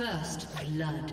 First blood.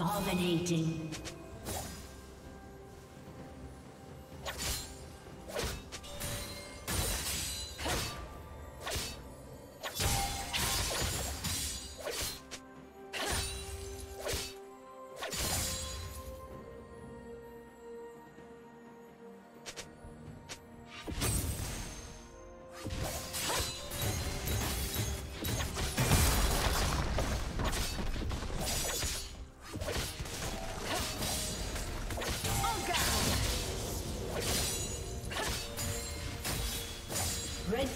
Dominating.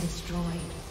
Destroyed.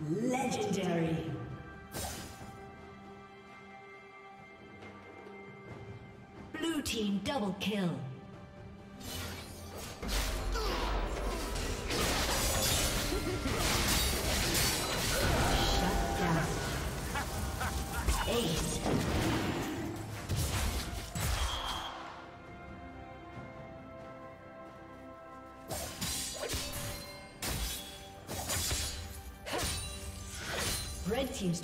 Legendary. Blue team double kill. Shut down. Ace.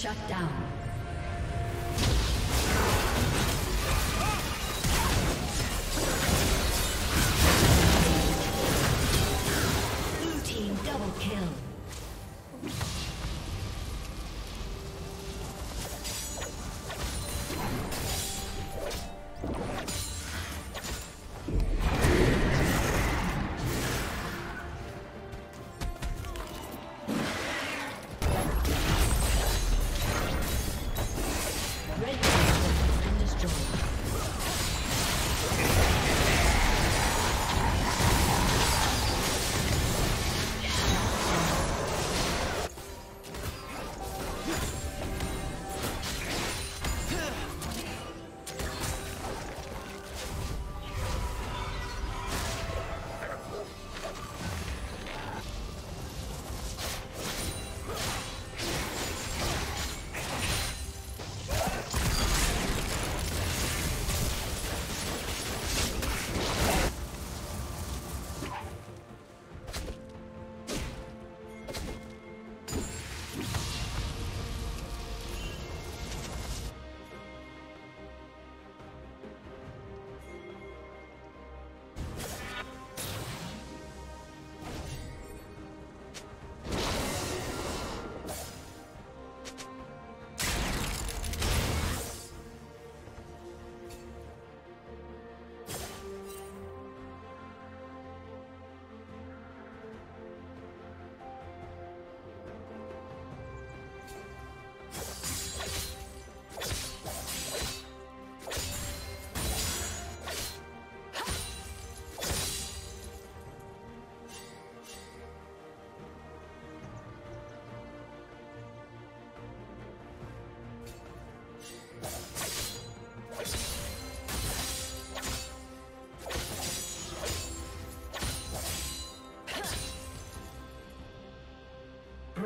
Shut down.